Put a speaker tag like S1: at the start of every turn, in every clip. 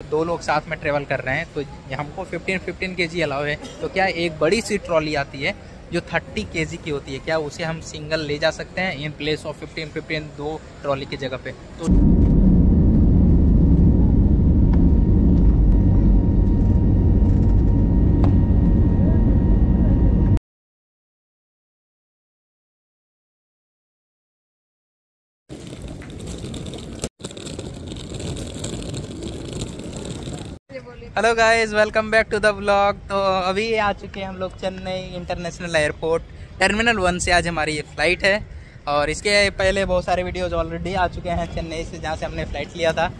S1: दो लोग साथ में ट्रेवल कर रहे हैं तो हमको 15 15 के जी अलाउ है। तो क्या एक बड़ी सी ट्रॉली आती है, जो 30 के की होती है, क्या उसे हम सिंगल ले जा सकते हैं इन प्लेस ऑफ़ 15 15 दो ट्रॉली की जगह पे? तो hello guys welcome back to the blog तो अभी आ चुके हैं हम लोग Chennai international airport, terminal one से आज हमारी ये फ़्लाइट है। और इसके पहले बहुत सारे वीडियोज़ ऑलरेडी आ चुके हैं चेन्नई से, जहाँ से हमने फ़्लाइट लिया था।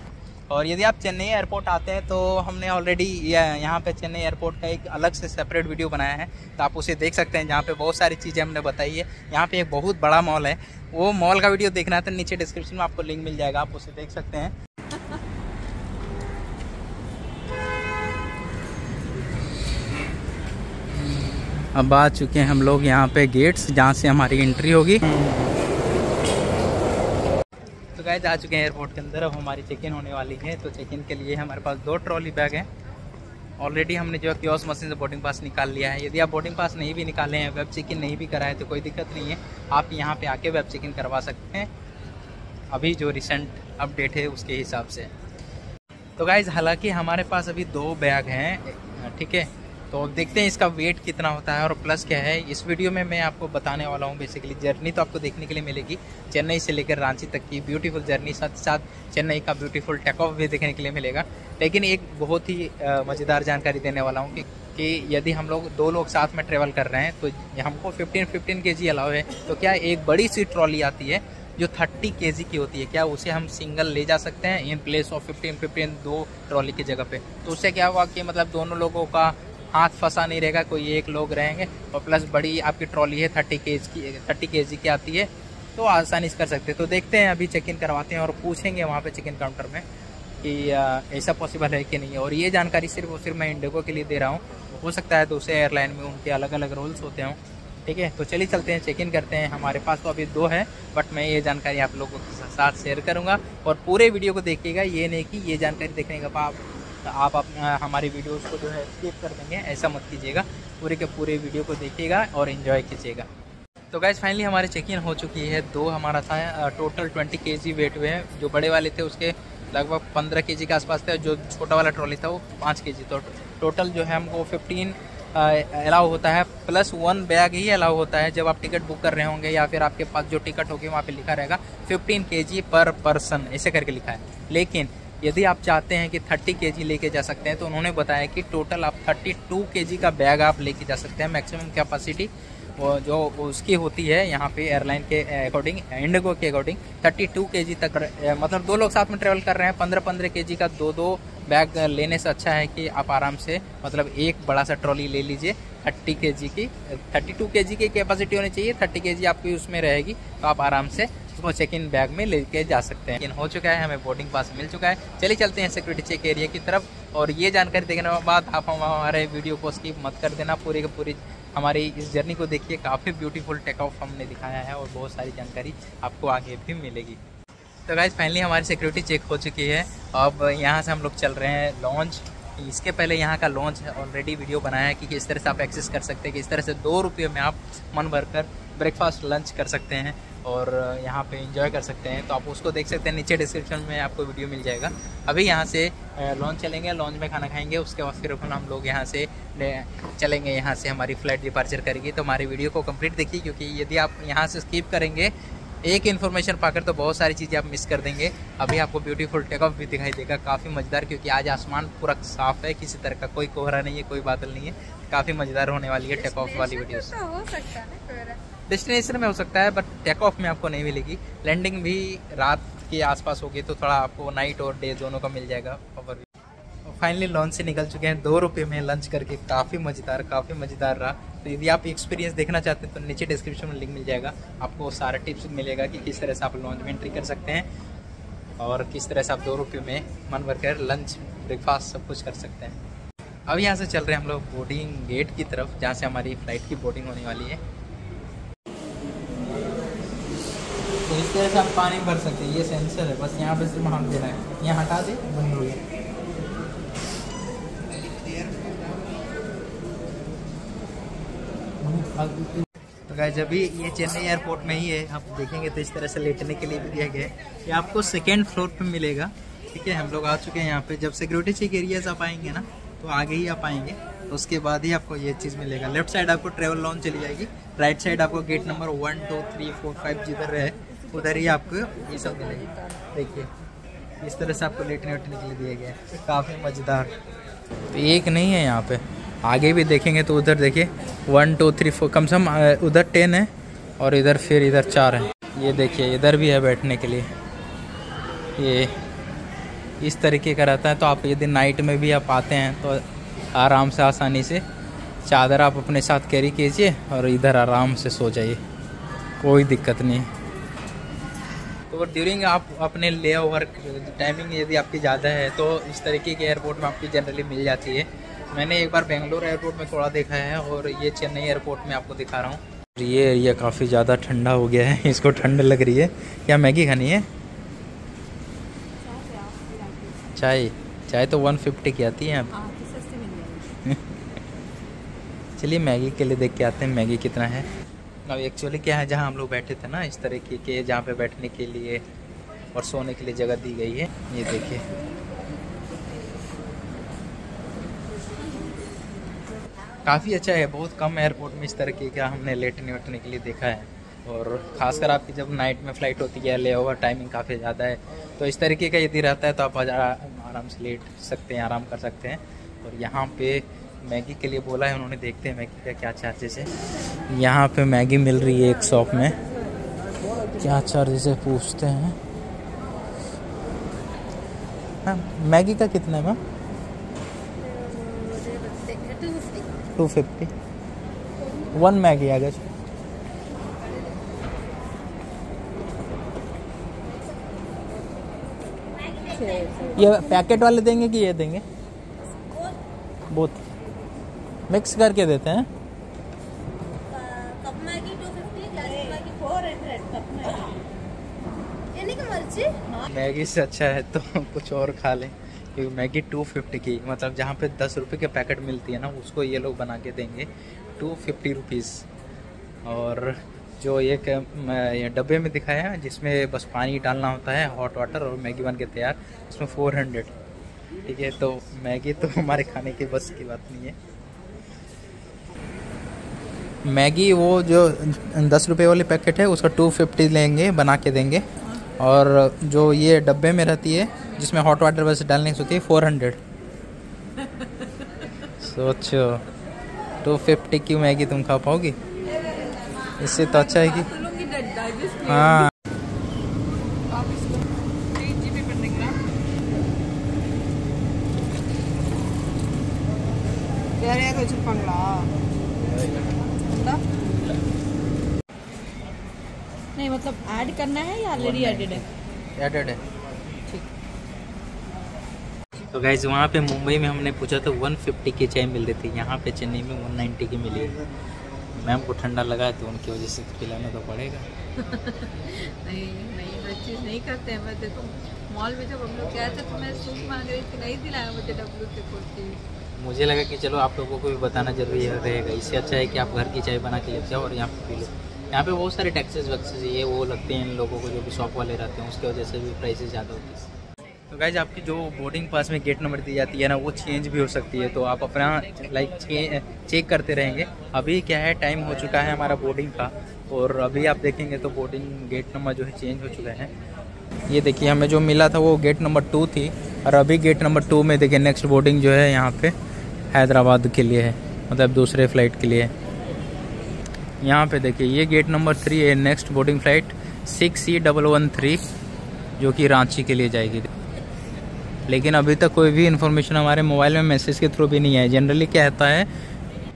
S1: और यदि आप चेन्नई एयरपोर्ट आते हैं तो हमने ऑलरेडी यहाँ पे चेन्नई एयरपोर्ट का एक अलग से सेपरेट वीडियो बनाया है। तो आप उसे देख सकते हैं, जहाँ पे बहुत सारी चीज़ें हमने बताई है। यहाँ पे एक बहुत बड़ा मॉल है। वो मॉल का वीडियो देखना है तो नीचे डिस्क्रिप्शन में आपको लिंक मिल जाएगा, आप उसे देख सकते हैं। अब आ चुके हैं हम लोग यहाँ पे गेट्स जहाँ से हमारी एंट्री होगी। तो गाइज़ आ चुके हैं एयरपोर्ट के अंदर। अब हमारी चेक इन होने वाली है। तो चेक इन के लिए हमारे पास दो ट्रॉली बैग हैं। ऑलरेडी हमने जो है क्योस मशीन से बोर्डिंग पास निकाल लिया है। यदि आप बोर्डिंग पास नहीं भी निकाले हैं वेब चेक इन नहीं भी कराए तो कोई दिक्कत नहीं है। आप यहाँ पे आके वेब चेक इन करवा सकते हैं। अभी जो रिसेंट अपडेट है, उसके हिसाब से। तो गाइज़ हालाँकि हमारे पास अभी दो बैग हैं, ठीक है? तो देखते हैं इसका वेट कितना होता है और प्लस क्या है। इस वीडियो में मैं आपको बताने वाला हूँ बेसिकली जर्नी तो आपको देखने के लिए मिलेगी। चेन्नई से लेकर रांची तक की ब्यूटीफुल जर्नी साथ साथ चेन्नई का ब्यूटीफुल टेक ऑफ़ भी देखने के लिए मिलेगा। लेकिन एक बहुत ही मज़ेदार जानकारी देने वाला हूँ कि कि यदि हम लोग दो लोग साथ में ट्रेवल कर रहे हैं तो हमको 15 15 के जी अलाउ है। तो क्या एक बड़ी सी ट्रॉली आती है जो 30 के की होती है, क्या उसे हम सिंगल ले जा सकते हैं इन प्लेस ऑफ़ 15 15 दो ट्रॉली की जगह पे? तो उससे क्या हुआ कि मतलब दोनों लोगों का हाथ फंसा नहीं रहेगा, कोई एक लोग रहेंगे। और प्लस बड़ी आपकी ट्रॉली है थर्टी के की थर्टी के की आती है। तो आसानी से कर सकते हैं। तो देखते हैं, अभी चेक इन करवाते हैं और पूछेंगे वहाँ पे चेक इन काउंटर में कि ऐसा पॉसिबल है कि नहीं है। और ये जानकारी सिर्फ़ और सिर्फ़ मैं इंडिगो के लिए दे रहा हूँ। हो सकता है दूसरे एयरलाइन में उनके अलग अलग रूल्स होते हों। ठीक है? तो चलिए चलते हैं चेक इन करते हैं। हमारे पास तो अभी दो है बट मैं ये जानकारी आप लोगों के साथ शेयर करूँगा। और पूरे वीडियो को देखिएगा। ये नहीं कि ये जानकारी देखने के बाद आप अपना, हमारी वीडियोस को जो है स्किप कर देंगे, ऐसा मत कीजिएगा। पूरे के पूरे वीडियो को देखिएगा और इन्जॉय कीजिएगा। तो गैस फाइनली हमारे चेक इन हो चुकी है। दो हमारा था टोटल ट्वेंटी के जी वेट हुए हैं। जो बड़े वाले थे, उसके लगभग पंद्रह के जी के आसपास थे जो छोटा वाला ट्रॉली था, वो पाँच के जी तो टोटल जो है, हमको फिफ्टीन अलाउ होता है। प्लस वन बैग ही अलाउ होता है, जब आप टिकट बुक कर रहे होंगे या फिर आपके पास जो टिकट होगी, वहाँ पे लिखा रहेगा 15 के जी पर पर्सन ऐसे करके लिखा है। लेकिन यदि आप चाहते हैं कि 30 के जी लेके जा सकते हैं तो उन्होंने बताया कि टोटल आप 32 के जी का बैग आप लेके जा सकते हैं, मैक्सिमम कैपेसिटी वो जो उसकी होती है यहाँ पे एयरलाइन के अकॉर्डिंग इंडिगो के अकॉर्डिंग 32 के जी तक मतलब दो लोग साथ में ट्रेवल कर रहे हैं 15-15 के जी का दो दो बैग लेने से अच्छा है कि आप आराम से मतलब एक बड़ा सा ट्रॉली ले लीजिए, थर्टी के जी की थर्टी टू के जी की कैपेसिटी होनी चाहिए, थर्टी के जी आपकी उसमें रहेगी तो आप आराम से उसको चेक इन बैग में लेके जा सकते हैं। लेकिन हो चुका है, हमें बोर्डिंग पास मिल चुका है। चलिए चलते हैं सिक्योरिटी चेक एरिया की तरफ़। और ये जानकारी देखने के बाद आप हमारे वीडियो को स्किप मत कर देना। पूरी की पूरी हमारी इस जर्नी को देखिए। काफ़ी ब्यूटीफुल टेक ऑफ़ हमने दिखाया है और बहुत सारी जानकारी आपको आगे भी मिलेगी। तो गाइज़ फाइनली हमारी सिक्योरिटी चेक हो चुकी है। अब यहाँ से हम लोग चल रहे हैं लॉन्च इसके पहले यहाँ का लॉन्च ऑलरेडी वीडियो बनाया है कि किस तरह से आप एक्सेस कर सकते हैं, किस तरह से दो रुपये में आप मन भर कर ब्रेकफास्ट लंच कर सकते हैं। और यहाँ पे इंजॉय कर सकते हैं। तो आप उसको देख सकते हैं नीचे डिस्क्रिप्शन में आपको वीडियो मिल जाएगा। अभी यहाँ से लॉन्च चलेंगे लॉन्च में खाना खाएँगे उसके बाद फिर हम लोग यहाँ से चलेंगे यहाँ से हमारी फ़्लाइट डिपार्चर करेगी। तो हमारी वीडियो को कंप्लीट देखिए क्योंकि यदि आप यहाँ से स्कीप करेंगे एक इन्फॉर्मेशन पाकर तो बहुत सारी चीज़ें आप मिस कर देंगे। अभी आपको ब्यूटीफुल टेक ऑफ़ भी दिखाई देगा काफ़ी मज़ेदार क्योंकि आज आसमान पूरा साफ़ है किसी तरह का कोई कोहरा नहीं है कोई बादल नहीं है। काफ़ी मज़ेदार होने वाली है टेक ऑफ़ वाली वीडियो डेस्टिनेशन में हो सकता है बट टेक ऑफ़ में आपको नहीं मिलेगी। लैंडिंग भी रात के आसपास होगी तो थोड़ा आपको नाइट और डे दोनों का मिल जाएगा ओवर फाइनली लॉन्च से निकल चुके हैं, दो रुपये में लंच करके काफ़ी मज़ेदार काफ़ी मज़ेदार रहा। तो यदि आप एक्सपीरियंस देखना चाहते हैं तो नीचे डिस्क्रिप्शन में लिंक मिल जाएगा। आपको सारा टिप्स मिलेगा कि किस तरह से आप लॉन्च में एंट्री कर सकते हैं और किस तरह से आप दो रुपये में मन भर कर लंच ब्रेकफास्ट सब कुछ कर सकते हैं। अब यहाँ से चल रहे हैं हम लोग बोर्डिंग गेट की तरफ़, जहाँ से हमारी फ़्लाइट की बोर्डिंग होने वाली है। इस तरह से आप पानी भर सकते हैं, ये सेंसर है। बस यहाँ पे सिर्फ़ हाथ देना है, यहाँ हटा दे, बंद हो गया। तो गाय जब भी ये चेन्नई एयरपोर्ट में ही है। आप देखेंगे तो इस तरह से लेटने के लिए भी दिया गया है। ये आपको सेकेंड फ्लोर पे मिलेगा। ठीक है, हम लोग आ चुके हैं यहाँ पे। जब सिक्योरिटी चेक एरियाज़ आप आएँगे ना तो आगे ही आप आएँगे। तो उसके बाद ही आपको ये चीज़ मिलेगा। लेफ़्ट साइड आपको ट्रेवल लॉन्च चली जाएगी। राइट साइड आपको gate number one two three four five जिधर है उधर ही आपको ये सब मिलेगा। देखिए, इस तरह से आपको लेटने उठने के लिए दिया गया है। काफ़ी मज़ेदार। तो एक नहीं है यहाँ पे। आगे भी देखेंगे तो उधर देखिए वन टू थ्री फोर कम से कम उधर टेन है और इधर फिर इधर चार है। ये देखिए, इधर भी है बैठने के लिए। ये इस तरीके का रहता है। तो आप यदि नाइट में भी आप आते हैं तो आराम से, आसानी से चादर आप अपने साथ कैरी कीजिए और इधर आराम से सो जाइए। कोई दिक्कत नहीं। तो ड्यूरिंग आप अपने ले ओवर टाइमिंग यदि आपकी ज़्यादा है तो इस तरीके के एयरपोर्ट में आपकी जनरली मिल जाती है। मैंने एक बार बेंगलोर एयरपोर्ट में थोड़ा देखा है और ये चेन्नई एयरपोर्ट में आपको दिखा रहा हूँ। ये एरिया काफ़ी ज़्यादा ठंडा हो गया है इसको ठंड लग रही है। क्या मैगी खानी है? चाय चाय तो 150 की आती है
S2: हाँ, तो
S1: चलिए मैगी के लिए देख के आते हैं मैगी कितना है। अब एक्चुअली क्या है, जहाँ हम लोग बैठे थे ना, इस तरीके के, जहाँ पे बैठने के लिए और सोने के लिए जगह दी गई है, ये देखिए। काफ़ी अच्छा है, बहुत कम एयरपोर्ट में इस तरीके का हमने लेटने वेटने के लिए देखा है। और ख़ासकर आपकी जब नाइट में फ़्लाइट होती है ले ओवर टाइमिंग काफ़ी ज़्यादा है तो इस तरीके का यदि रहता है तो आप आराम से लेट सकते हैं, आराम कर सकते हैं। और यहाँ पे मैगी के लिए बोला है, उन्होंने देखते हैं मैगी का क्या चार्जेस है। यहाँ पे मैगी मिल रही है एक शॉप में। क्या चार्जेस है, पूछते हैं। मैगी का कितना है ma'am? Two fifty one Maggi आ गया ये पैकेट वाले देंगे कि ये देंगे? बोथ मिक्स करके देते हैं। मैगी से अच्छा है तो कुछ और खा लें क्योंकि मैगी टू फिफ्टी की मतलब जहाँ पे दस रुपये के पैकेट मिलती है ना उसको ये लोग बना के देंगे टू फिफ्टी रुपीज़ और जो एक ये डब्बे में दिखाया है जिसमें बस पानी डालना होता है हॉट वाटर और मैगी बन के तैयार उसमें फोर हंड्रेड ठीक है तो मैगी तो हमारे खाने की बस की बात नहीं है। मैगी वो जो दस रुपये वाले पैकेट है, उसका टू फिफ्टी लेंगे, बना के देंगे। और जो ये डब्बे में रहती है, जिसमें हॉट वाटर बस डालने की होती है फोर हंड्रेड सोचो टू फिफ्टी की मैगी तुम खा पाओगी? इससे तो अच्छा है कि हाँ।
S2: नहीं मतलब ऐड करना है या ऑलरेडी एडेड है?
S1: एडेड है। तो गैस वहाँ पे मुंबई में हमने पूछा था 150 की चाय मिल रही थी यहाँ पे चेन्नई में 190 की मिली। मैम को ठंडा लगा है तो उनकी वजह से पिलाना तो पड़ेगा।
S2: नहीं नहीं हर चीज़ नहीं करते हैं मैं देखो मॉल में जब हम लोग गए थे तो मैं सूप मांग रही थी नहीं दिलाया मुझे डब्ल्यू के कुर्ती।
S1: मुझे लगा कि चलो आप लोगों को भी बताना ज़रूरी रहेगा इससे अच्छा है कि आप घर की चाय बना के ले जाओ और यहाँ पे पी लो। यहाँ पे बहुत सारे टैक्सेस वैक्सेस ये वो लगते हैं इन लोगों को जो भी शॉप वाले रहते हैं, उसकी वजह से भी प्राइसेस ज़्यादा होती है। तो गाइज़ आपकी जो बोर्डिंग पास में गेट नंबर दी जाती है ना, वो चेंज भी हो सकती है तो आप अपना लाइक चेक करते रहेंगे। अभी क्या है टाइम हो चुका है हमारा बोर्डिंग का, और अभी आप देखेंगे तो बोर्डिंग गेट नंबर जो है चेंज हो चुका है। ये देखिए, हमें जो मिला था वो गेट नंबर टू थी, और अभी गेट नंबर टू में देखिए नेक्स्ट बोर्डिंग जो है यहाँ पे हैदराबाद के लिए है मतलब दूसरे फ़्लाइट के लिए यहाँ पे देखिए, ये गेट नंबर थ्री है next boarding flight six C double one three जो कि रांची के लिए जाएगी। लेकिन अभी तक कोई भी इन्फॉर्मेशन हमारे मोबाइल में मैसेज के थ्रू भी नहीं है जनरली क्या होता है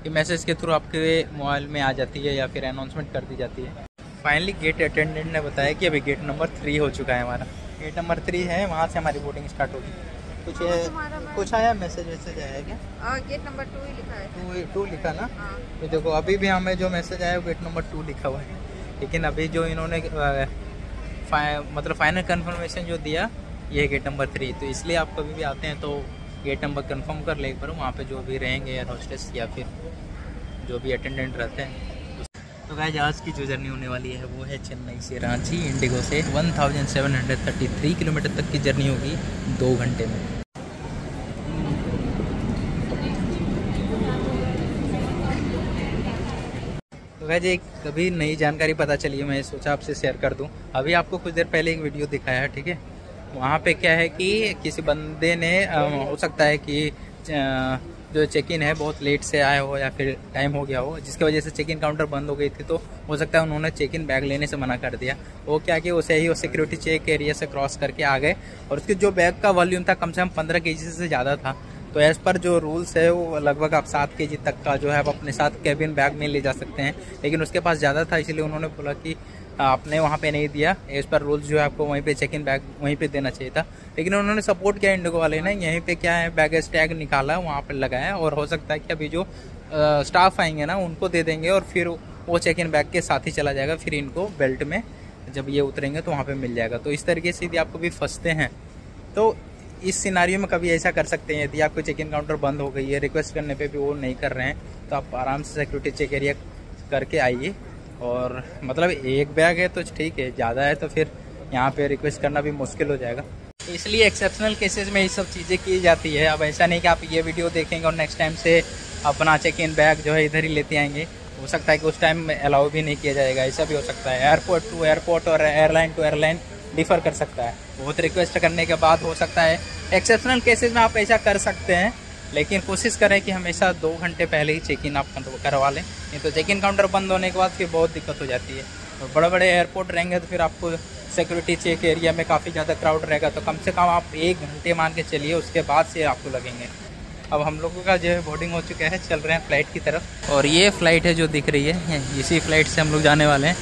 S1: कि मैसेज के थ्रू आपके मोबाइल में आ जाती है या फिर अनाउंसमेंट कर दी जाती है। फाइनली गेट अटेंडेंट ने बताया कि अभी गेट नंबर थ्री हो चुका है हमारा। गेट नंबर थ्री है, वहाँ से हमारी बोटिंग स्टार्ट होगी। कुछ है कुछ आया मैसेज वैसेज आया क्या?
S2: गेट नंबर टू ही लिखा है।
S1: टू टू लिखा ना? तो देखो अभी भी हमें जो मैसेज आया वो गेट नंबर टू लिखा हुआ है। लेकिन अभी जो इन्होंने मतलब फाइनल कन्फर्मेशन जो दिया ये गेट नंबर थ्री तो इसलिए आप कभी भी आते हैं तो गेट नंबर कंफर्म कर ले एक बार वहाँ पे जो भी रहेंगे होस्टेस या फिर जो भी अटेंडेंट रहते हैं तो गाइज़ आज की जो जर्नी होने वाली है, वो है चेन्नई से रांची इंडिगो से 1733 किलोमीटर तक की जर्नी होगी दो घंटे में। तो गाइज़ एक कभी नई जानकारी पता चली है, मैं सोचा आपसे शेयर कर दूँ। अभी आपको कुछ देर पहले एक वीडियो दिखाया है ठीक है? वहाँ पे क्या है कि किसी बंदे ने हो सकता है कि जो चेक इन है, बहुत लेट से आया हो या फिर टाइम हो गया हो, जिसकी वजह से चेक इन काउंटर बंद हो गई थी तो हो सकता है उन्होंने चेक इन बैग लेने से मना कर दिया। वो क्या कि उसे ही वो सिक्योरिटी चेक एरिया से क्रॉस करके आ गए, और उसके जो बैग का वॉल्यूम था, कम से कम पंद्रह के से ज़्यादा था। तो एज़ पर जो रूल्स है, वो लगभग आप सात के तक का जो है, आप अपने साथ कैबिन बैग में ले जा सकते हैं, लेकिन उसके पास ज़्यादा था, इसलिए उन्होंने बोला कि आपने वहाँ पे नहीं दिया। एज पर रूल्स जो है आपको वहीं पे चेक इन बैग वहीं पे देना चाहिए था। लेकिन उन्होंने सपोर्ट किया इंडिगो वाले ने। यहीं पे क्या है बैगेज टैग निकाला, वहाँ पर लगाया और हो सकता है कि अभी जो स्टाफ आएँगे ना, उनको दे देंगे और फिर वो चेक इन बैग के साथ ही चला जाएगा। फिर इनको बेल्ट में जब ये उतरेंगे तो वहाँ पर मिल जाएगा। तो इस तरीके से यदि आप कभी फंसते हैं तो इस सिनारियों में कभी ऐसा कर सकते हैं। यदि आपको चेक इन काउंटर बंद हो गई है रिक्वेस्ट करने पे भी वो नहीं कर रहे हैं तो आप आराम से सिक्योरिटी चेक एरिया करके आइए। और मतलब एक बैग है तो ठीक है, ज़्यादा है तो फिर यहाँ पे रिक्वेस्ट करना भी मुश्किल हो जाएगा। इसलिए एक्सेप्शनल केसेस में ये सब चीज़ें की जाती है। अब ऐसा नहीं कि आप ये वीडियो देखेंगे और नेक्स्ट टाइम से अपना चेक इन बैग जो है इधर ही लेते आएँगे। हो सकता है कि उस टाइम अलाउ भी नहीं किया जाएगा, ऐसा भी हो सकता है। एयरपोर्ट टू एयरपोर्ट और एयरलाइन टू एयरलाइन डिफ़र कर सकता है। बहुत रिक्वेस्ट करने के बाद हो सकता है। एक्सेप्शनल केसेस में आप ऐसा कर सकते हैं लेकिन कोशिश करें कि हमेशा दो घंटे पहले ही चेक इन आप करवा लें। नहीं तो चेक इन काउंटर बंद होने के बाद फिर बहुत दिक्कत हो जाती है। और बड़े बड़े एयरपोर्ट रहेंगे तो फिर आपको सिक्योरिटी चेक एरिया में काफ़ी ज़्यादा क्राउड रहेगा। तो कम से कम आप एक घंटे मान के चलिए, उसके बाद से आपको लगेंगे। अब हम लोगों का जो है बोर्डिंग हो चुका है, चल रहे हैं फ़्लाइट की तरफ़। और ये फ़्लाइट है जो दिख रही है इसी फ़्लाइट से हम लोग जाने वाले हैं।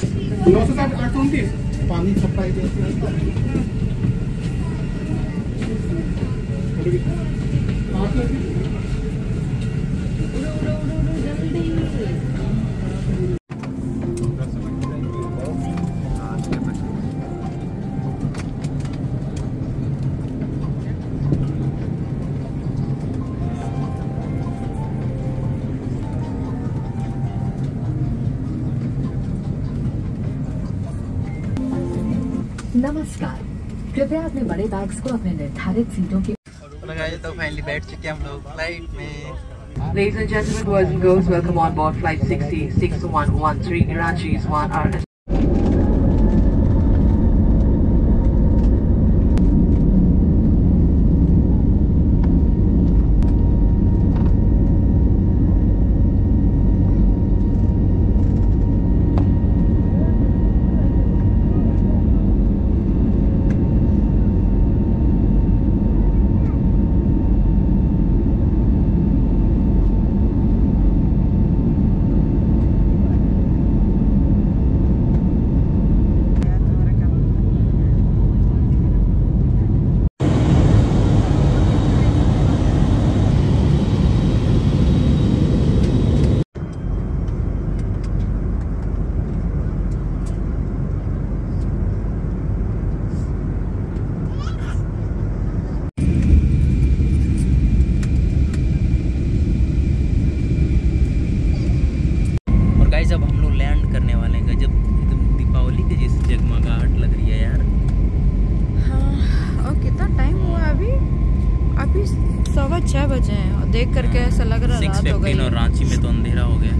S3: नमस्कार। कृपया अपने बड़े बैग्स को अपने निर्धारित सीटों की
S1: तो फाइनली बैठ चुके हम लोग फ़्लाइट में
S4: Ladies and gentlemen, boys and girls, welcome on board flight 60 6113 Ranchi's 1 hour.
S2: छः बजे हैं और देख करके ऐसा लग रहा है रात हो गई।
S1: और रांची में तो अंधेरा हो गया।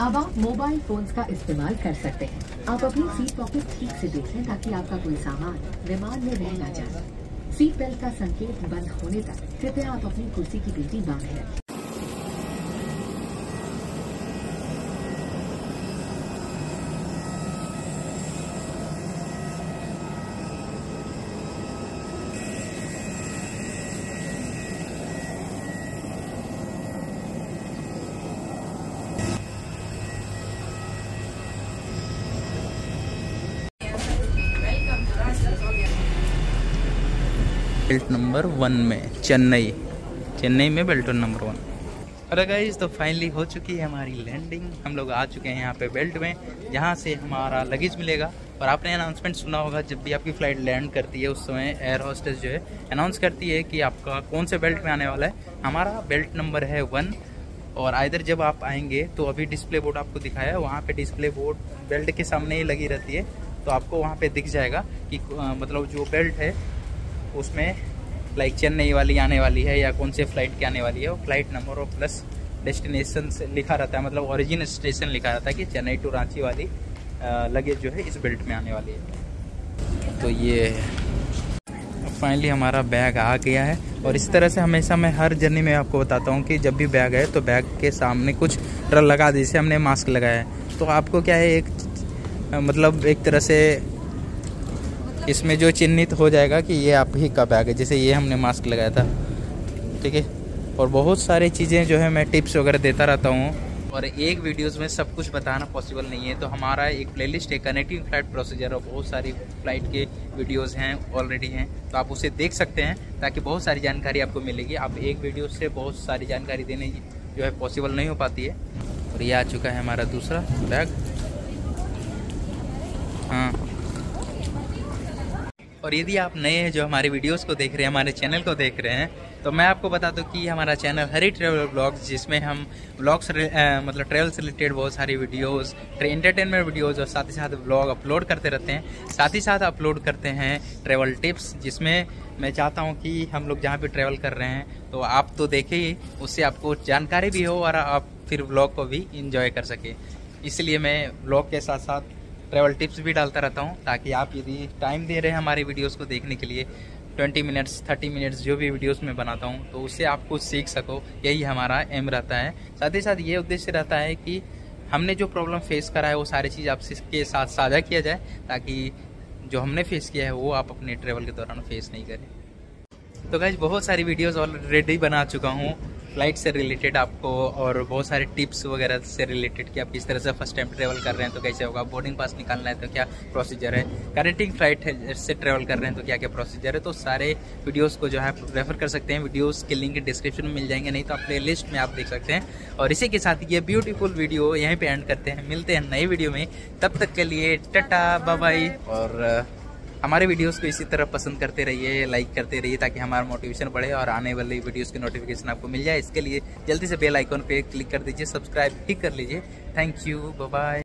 S3: अब आप मोबाइल फोन्स का इस्तेमाल कर सकते हैं। आप अपनी सीट पॉकेट ठीक से देख लें ताकि आपका कोई सामान विमान में रह ना जाए। सीट बेल्ट का संकेत बंद होने तक कृपया आप अपनी कुर्सी की बेटी बाँध लें।
S1: बेल्ट नंबर वन में, चेन्नई। चेन्नई में बेल्ट नंबर वन अरे गाइज़ तो फाइनली हो चुकी है हमारी लैंडिंग हम लोग आ चुके हैं यहाँ पे बेल्ट में, जहाँ से हमारा लगेज मिलेगा। और आपने अनाउंसमेंट सुना होगा, जब भी आपकी फ़्लाइट लैंड करती है, उस समय एयर होस्टेस जो है अनाउंस करती है कि आपका कौन से बेल्ट में आने वाला है। हमारा बेल्ट नंबर है वन और आइधर जब आप आएँगे तो अभी डिस्प्ले बोर्ड आपको दिखाया है। वहाँ पे डिस्प्ले बोर्ड बेल्ट के सामने ही लगी रहती है। तो आपको वहाँ पे दिख जाएगा कि मतलब जो बेल्ट है उसमें लाइक चेन्नई वाली आने वाली है या कौन से फ़्लाइट की आने वाली है, वो फ़्लाइट नंबर और प्लस डेस्टिनेशन से लिखा रहता है। मतलब ओरिजिन स्टेशन लिखा रहता है कि चेन्नई टू रांची वाली लगेज जो है इस बेल्ट में आने वाली है। तो ये फाइनली हमारा बैग आ गया है। और इस तरह से हमेशा मैं हर जर्नी में आपको बताता हूँ कि जब भी बैग है तो बैग के सामने कुछ ट्रल लगा दी जैसे हमने मास्क लगाया है। तो आपको क्या है, एक मतलब एक तरह से इसमें जो चिन्हित हो जाएगा कि ये आप ही का बैग है जैसे ये हमने मास्क लगाया था, ठीक है? और बहुत सारी चीज़ें जो है मैं टिप्स वगैरह देता रहता हूँ। और एक वीडियोस में सब कुछ बताना पॉसिबल नहीं है तो हमारा एक प्लेलिस्ट है कनेक्टिंग फ़्लाइट प्रोसीजर और बहुत सारी फ़्लाइट के वीडियोस हैं ऑलरेडी हैं तो आप उसे देख सकते हैं, ताकि बहुत सारी जानकारी आपको मिलेगी। आप एक वीडियो से बहुत सारी जानकारी देने जो है पॉसिबल नहीं हो पाती है। और ये आ चुका है हमारा दूसरा बैग हाँ। और यदि आप नए हैं जो हमारे वीडियोस को देख रहे हैं, हमारे चैनल को देख रहे हैं तो मैं आपको बता दूँ कि हमारा चैनल हरी ट्रेवल ब्लॉग्स, जिसमें हम ब्लॉग्स मतलब ट्रेवल से रिलेटेड बहुत सारी वीडियोस एंटरटेनमेंट वीडियोस और साथ ही साथ ब्लॉग अपलोड करते रहते हैं। साथ ही साथ अपलोड करते हैं ट्रेवल टिप्स, जिसमें मैं चाहता हूँ कि हम लोग जहाँ भी ट्रेवल कर रहे हैं तो आप तो देखें ही उससे आपको जानकारी भी हो और आप फिर ब्लॉग को भी इंजॉय कर सके। इसलिए मैं ब्लॉग के साथ साथ ट्रैवल टिप्स भी डालता रहता हूँ, ताकि आप यदि टाइम दे रहे हैं हमारे वीडियोस को देखने के लिए 20 मिनट्स 30 मिनट्स जो भी वीडियोस में बनाता हूँ तो उससे आप कुछ सीख सको। यही हमारा एम रहता है। साथ ही साथ ये उद्देश्य रहता है कि हमने जो प्रॉब्लम फेस करा है, वो सारी चीज़ आपके साथ साझा किया जाए, ताकि जो हमने फेस किया है, वो आप अपने ट्रैवल के दौरान फेस नहीं करें। तो गैस बहुत सारी वीडियोस ऑलरेडी बना चुका हूँ। फ़्लाइट से रिलेटेड आपको और बहुत सारे टिप्स वगैरह से रिलेटेड कि आप किस तरह से फ़र्स्ट टाइम ट्रेवल कर रहे हैं तो कैसे होगा? बोर्डिंग पास निकालना है तो क्या प्रोसीजर है? कनेक्टिंग फ़्लाइट से ट्रेवल कर रहे हैं तो क्या क्या प्रोसीजर है? तो सारे वीडियोस को जो है रेफर कर सकते हैं। वीडियोस के लिंक डिस्क्रिप्शन में मिल जाएँगे, नहीं तो आप प्ले लिस्ट में आप देख सकते हैं। और इसी के साथ ये ब्यूटीफुल वीडियो यहीं पर एंड करते हैं। मिलते हैं नई वीडियो में। तब तक के लिए टटा बाबाई और हमारे वीडियोस को इसी तरह पसंद करते रहिए लाइक करते रहिए ताकि हमारा मोटिवेशन बढ़े और आने वाली वीडियोस की नोटिफिकेशन आपको मिल जाए। इसके लिए जल्दी से बेल आइकॉन पे क्लिक कर दीजिए सब्सक्राइब भी कर लीजिए। Thank you bye